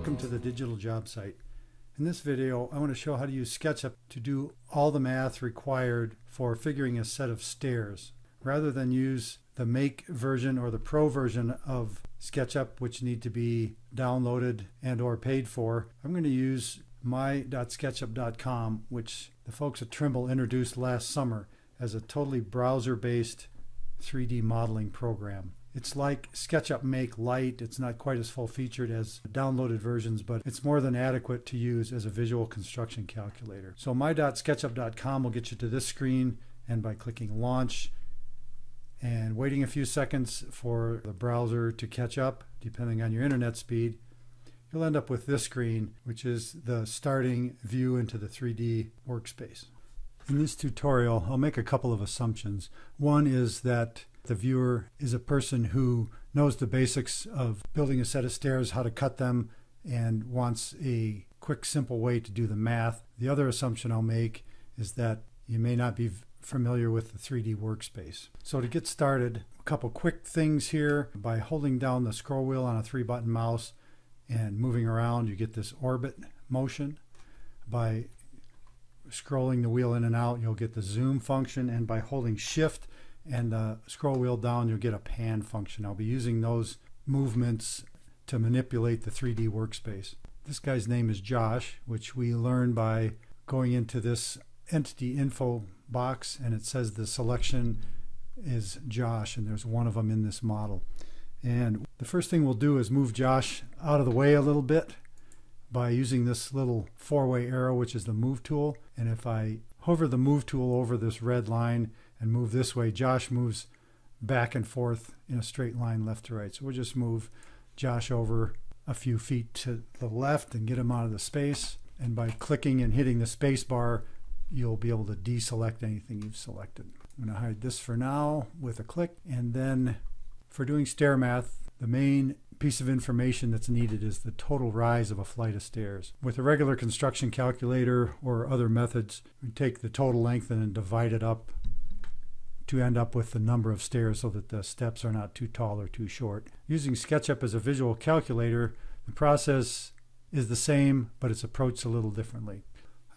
Welcome to the Digital Job Site. In this video, I want to show how to use SketchUp to do all the math required for figuring a set of stairs. Rather than use the Make version or the Pro version of SketchUp, which need to be downloaded and or paid for, I'm going to use my.sketchup.com, which the folks at Trimble introduced last summer as a totally browser-based 3D modeling program. It's like SketchUp Make Lite. It's not quite as full featured as downloaded versions, but it's more than adequate to use as a visual construction calculator. So my.sketchup.com will get you to this screen, and by clicking Launch and waiting a few seconds for the browser to catch up, depending on your internet speed, you'll end up with this screen, which is the starting view into the 3D workspace. In this tutorial, I'll make a couple of assumptions. One is that the viewer is a person who knows the basics of building a set of stairs, how to cut them, and wants a quick, simple way to do the math. The other assumption I'll make is that you may not be familiar with the 3D workspace. So to get started, a couple quick things here. By holding down the scroll wheel on a three button mouse and moving around, you get this orbit motion. By scrolling the wheel in and out, you'll get the zoom function. And by holding shift and the scroll wheel down, you'll get a pan function. I'll be using those movements to manipulate the 3D workspace. This guy's name is Josh, which we learned by going into this entity info box and it says the selection is Josh and there's one of them in this model. And the first thing we'll do is move Josh out of the way a little bit by using this little four-way arrow which is the move tool and if I hover the move tool over this red line and move this way, Josh moves back and forth in a straight line left to right. So we'll just move Josh over a few feet to the left and get him out of the space. And by clicking and hitting the space bar, you'll be able to deselect anything you've selected. I'm going to hide this for now with a click. And then for doing stair math, the main piece of information that's needed is the total rise of a flight of stairs. With a regular construction calculator or other methods, we take the total length and then divide it up to end up with the number of stairs so that the steps are not too tall or too short. Using SketchUp as a visual calculator, the process is the same, but it's approached a little differently.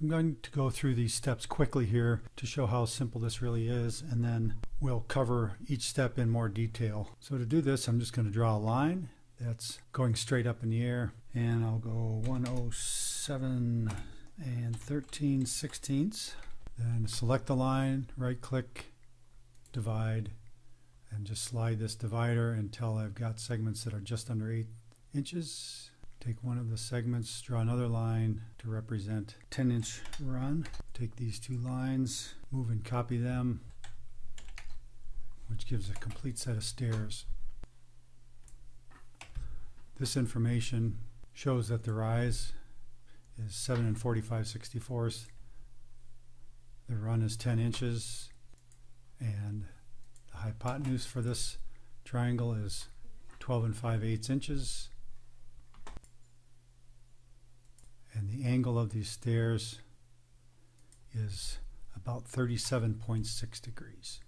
I'm going to go through these steps quickly here to show how simple this really is, and then we'll cover each step in more detail. So to do this, I'm just going to draw a line that's going straight up in the air, and I'll go 107 and 13 sixteenths. Then select the line, right click, divide and just slide this divider until I've got segments that are just under 8 inches. Take one of the segments, draw another line to represent 10 inch run. Take these two lines, move and copy them, which gives a complete set of stairs. This information shows that the rise is 7 and 45 64ths. The run is 10 inches and the hypotenuse for this triangle is 12 and 5 eighths inches. And the angle of these stairs is about 37.6 degrees.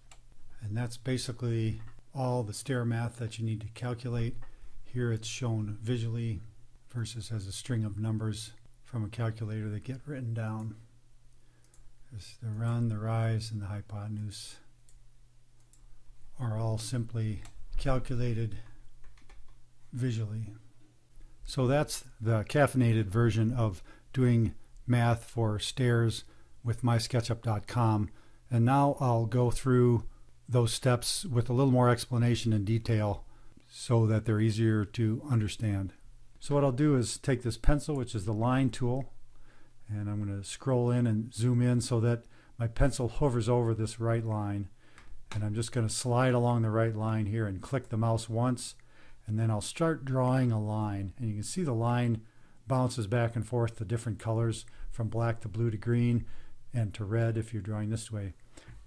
And that's basically all the stair math that you need to calculate. Here it's shown visually versus as a string of numbers from a calculator that get written down. There's the run, the rise, and the hypotenuse are all simply calculated visually. So that's the caffeinated version of doing math for stairs with mysketchup.com. And now I'll go through those steps with a little more explanation and detail so that they're easier to understand. So what I'll do is take this pencil, which is the line tool, and I'm going to scroll in and zoom in so that my pencil hovers over this right line and I'm just going to slide along the right line here and click the mouse once and then I'll start drawing a line. And you can see the line bounces back and forth to different colors from black to blue to green and to red if you're drawing this way.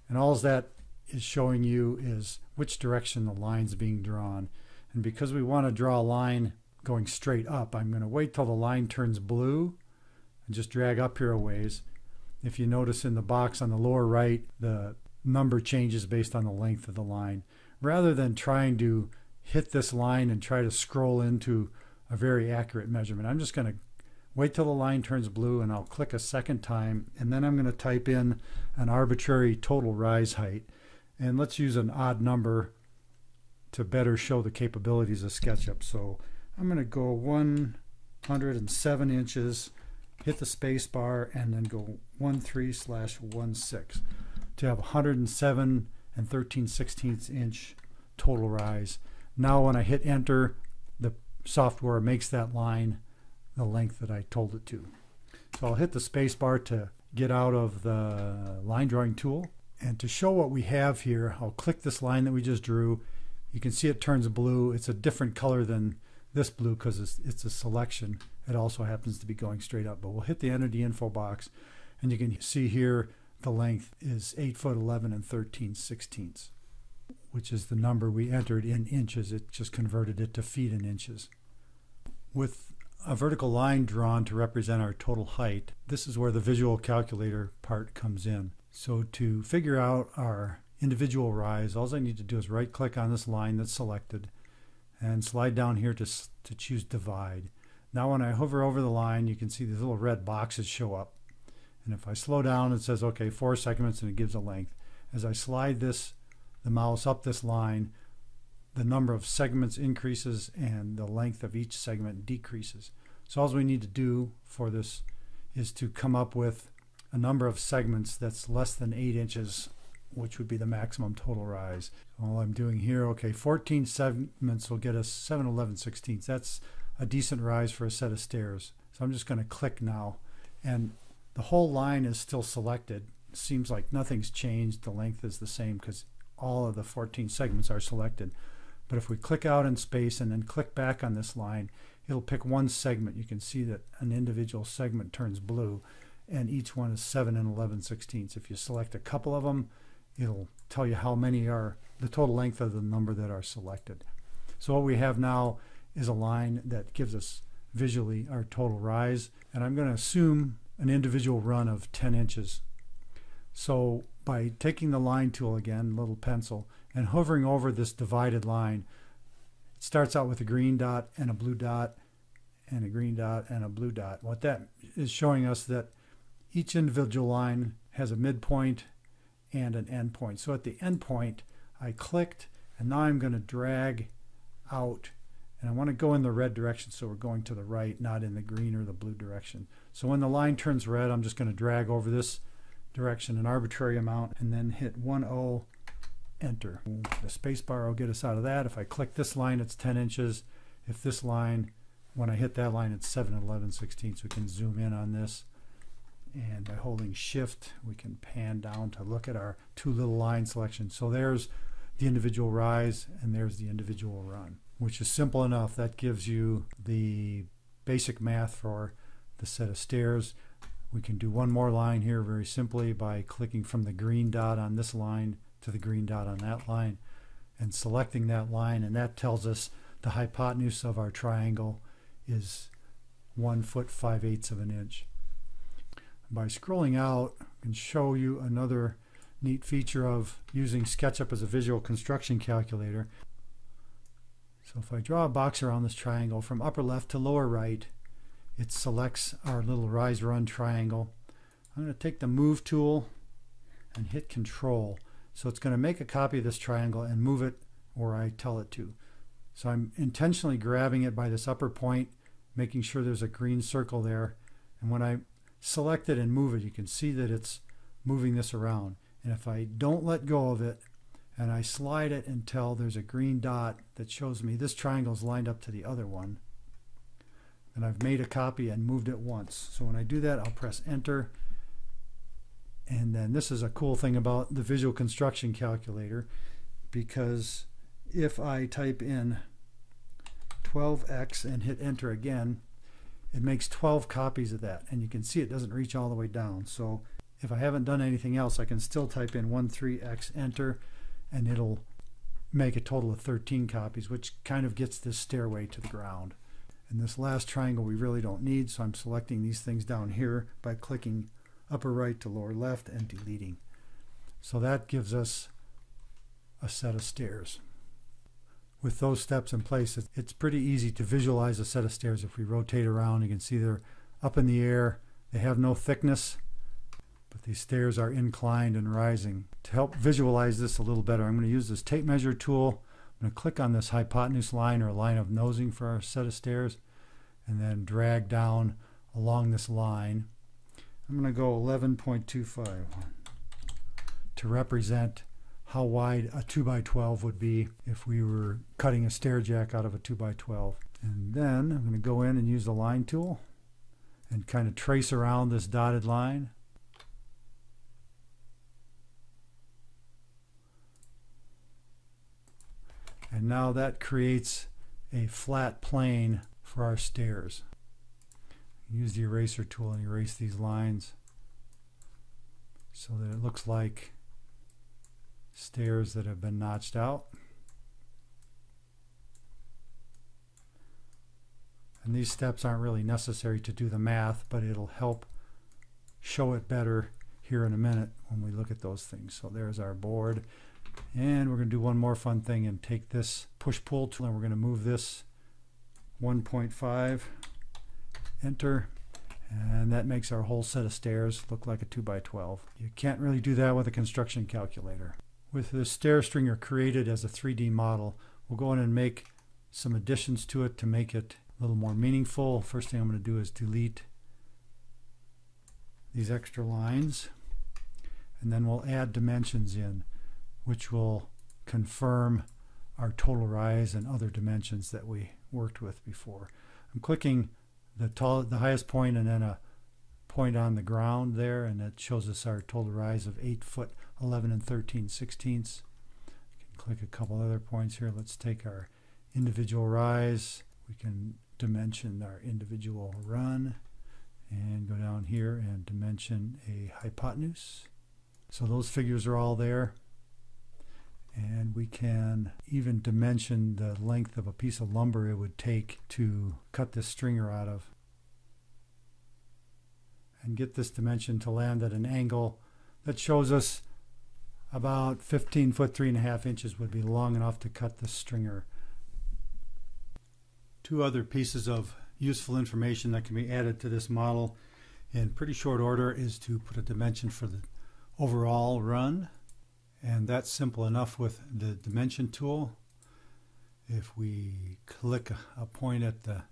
And all that is showing you is which direction the line's being drawn. And because we want to draw a line going straight up I'm going to wait till the line turns blue and just drag up here a ways. If you notice in the box on the lower right the number changes based on the length of the line. Rather than trying to hit this line and try to scroll into a very accurate measurement. I'm just going to wait till the line turns blue and I'll click a second time and then I'm going to type in an arbitrary total rise height. And let's use an odd number to better show the capabilities of SketchUp. So I'm going to go 107 inches, hit the space bar, and then go 13 slash 16 to have 107 and 13 16ths inch total rise. Now when I hit enter, the software makes that line the length that I told it to. So I'll hit the space bar to get out of the line drawing tool. And to show what we have here, I'll click this line that we just drew. You can see it turns blue. It's a different color than this blue because it's, it's a selection. It also happens to be going straight up. But we'll hit the entity info box and you can see here the length is 8 foot 11 and 13 sixteenths, which is the number we entered in inches. It just converted it to feet and inches. With a vertical line drawn to represent our total height, this is where the visual calculator part comes in. So to figure out our individual rise, all I need to do is right click on this line that's selected and slide down here to, to choose divide. Now when I hover over the line, you can see these little red boxes show up. And if I slow down, it says, okay, four segments, and it gives a length. As I slide this, the mouse up this line, the number of segments increases and the length of each segment decreases. So all we need to do for this is to come up with a number of segments that's less than 8 inches, which would be the maximum total rise. All I'm doing here, okay, 14 segments will get us 7 11 16ths. That's a decent rise for a set of stairs. So I'm just going to click now. And the whole line is still selected. Seems like nothing's changed. The length is the same because all of the 14 segments are selected. But if we click out in space and then click back on this line, it'll pick one segment. You can see that an individual segment turns blue and each one is 7 and 11 sixteenths. If you select a couple of them, it'll tell you how many are the total length of the number that are selected. So what we have now is a line that gives us visually our total rise. And I'm going to assume an individual run of 10 inches. So by taking the line tool again, little pencil, and hovering over this divided line, it starts out with a green dot and a blue dot and a green dot and a blue dot. What that is showing us that each individual line has a midpoint and an endpoint. So at the endpoint, I clicked and now I'm going to drag out and I want to go in the red direction so we're going to the right, not in the green or the blue direction. So when the line turns red, I'm just going to drag over this direction an arbitrary amount and then hit 1-0, enter. The space bar will get us out of that. If I click this line, it's 10 inches. If this line, when I hit that line, it's 7 and 11 16, so We can zoom in on this. And by holding shift, we can pan down to look at our two little line selections. So there's the individual rise and there's the individual run which is simple enough. That gives you the basic math for the set of stairs. We can do one more line here very simply by clicking from the green dot on this line to the green dot on that line and selecting that line and that tells us the hypotenuse of our triangle is one foot five eighths of an inch. By scrolling out, I can show you another neat feature of using SketchUp as a visual construction calculator. So if I draw a box around this triangle from upper left to lower right, it selects our little rise run triangle. I'm going to take the move tool and hit control. So it's going to make a copy of this triangle and move it where I tell it to. So I'm intentionally grabbing it by this upper point, making sure there's a green circle there. And when I select it and move it, you can see that it's moving this around. And if I don't let go of it, and I slide it until there's a green dot that shows me this triangle is lined up to the other one. And I've made a copy and moved it once. So when I do that, I'll press enter. And then this is a cool thing about the visual construction calculator because if I type in 12x and hit enter again, it makes 12 copies of that. And you can see it doesn't reach all the way down. So if I haven't done anything else, I can still type in 13x enter and it'll make a total of 13 copies, which kind of gets this stairway to the ground. And this last triangle we really don't need, so I'm selecting these things down here by clicking upper right to lower left and deleting. So that gives us a set of stairs. with those steps in place, it's pretty easy to visualize a set of stairs. If we rotate around, you can see they're up in the air. They have no thickness, but these stairs are inclined and rising. To help visualize this a little better, I'm going to use this tape measure tool. I'm going to click on this hypotenuse line or line of nosing for our set of stairs and then drag down along this line. I'm going to go 11.25 to represent how wide a 2 by 12 would be if we were cutting a stair jack out of a 2 by 12 And then I'm going to go in and use the line tool and kind of trace around this dotted line. Now that creates a flat plane for our stairs. Use the eraser tool and erase these lines so that it looks like stairs that have been notched out. And these steps aren't really necessary to do the math, but it'll help show it better here in a minute when we look at those things. So there's our board. And we're going to do one more fun thing and take this push-pull tool and we're going to move this 1.5, enter, and that makes our whole set of stairs look like a 2 by 12 You can't really do that with a construction calculator. With the stair stringer created as a 3D model, we'll go in and make some additions to it to make it a little more meaningful. First thing I'm going to do is delete these extra lines and then we'll add dimensions in which will confirm our total rise and other dimensions that we worked with before. I'm clicking the tall, the highest point and then a point on the ground there and it shows us our total rise of 8 foot 11 and 13 sixteenths. click a couple other points here. Let's take our individual rise. We can dimension our individual run and go down here and dimension a hypotenuse. So those figures are all there and we can even dimension the length of a piece of lumber it would take to cut this stringer out of and get this dimension to land at an angle that shows us about 15 foot three and a half inches would be long enough to cut the stringer. Two other pieces of useful information that can be added to this model in pretty short order is to put a dimension for the overall run and that's simple enough with the dimension tool. If we click a point at the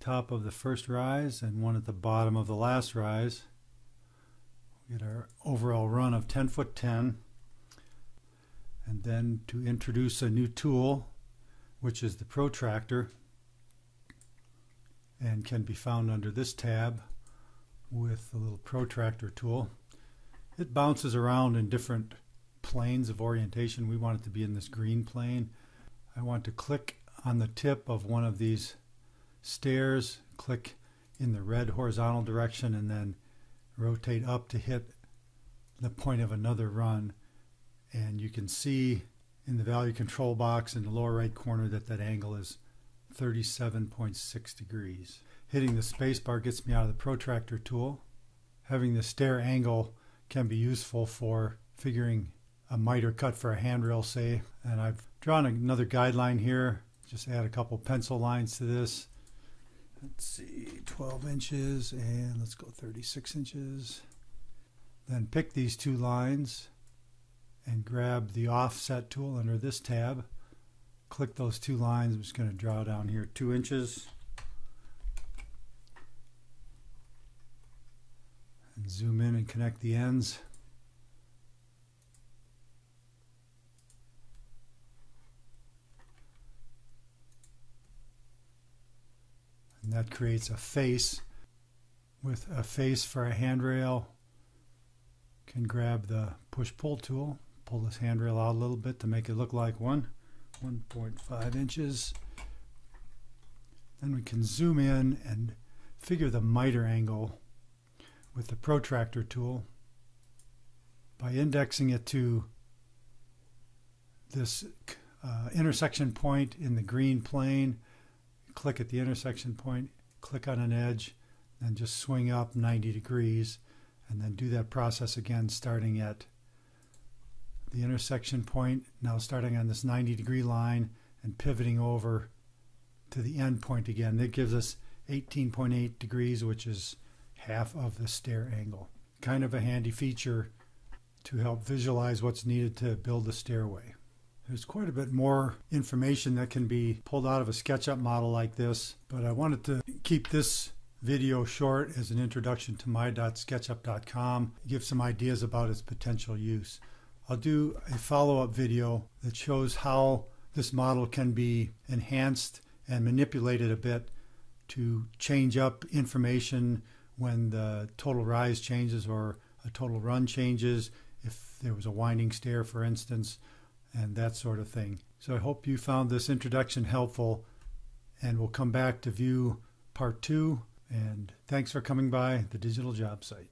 top of the first rise and one at the bottom of the last rise, we get our overall run of 10 foot 10. And then to introduce a new tool, which is the protractor, and can be found under this tab with the little protractor tool. It bounces around in different planes of orientation. We want it to be in this green plane. I want to click on the tip of one of these stairs, click in the red horizontal direction, and then rotate up to hit the point of another run. And you can see in the value control box in the lower right corner that that angle is 37.6 degrees. Hitting the spacebar gets me out of the protractor tool. Having the stair angle can be useful for figuring a miter cut for a handrail, say. And I've drawn another guideline here. Just add a couple pencil lines to this. Let's see, 12 inches, and let's go 36 inches. Then pick these two lines and grab the offset tool under this tab. Click those two lines. I'm just going to draw down here two inches. And zoom in and connect the ends. and that creates a face with a face for a handrail can grab the push pull tool pull this handrail out a little bit to make it look like one 1.5 inches. Then we can zoom in and figure the miter angle with the protractor tool by indexing it to this uh, intersection point in the green plane. Click at the intersection point, click on an edge, then just swing up 90 degrees, and then do that process again starting at the intersection point, now starting on this 90 degree line and pivoting over to the end point again. That gives us 18.8 degrees, which is half of the stair angle. Kind of a handy feature to help visualize what's needed to build the stairway. There's quite a bit more information that can be pulled out of a SketchUp model like this, but I wanted to keep this video short as an introduction to my.sketchup.com, give some ideas about its potential use. I'll do a follow-up video that shows how this model can be enhanced and manipulated a bit to change up information when the total rise changes or a total run changes, if there was a winding stair, for instance, and that sort of thing. So I hope you found this introduction helpful, and we'll come back to view part two. And thanks for coming by the Digital Job Site.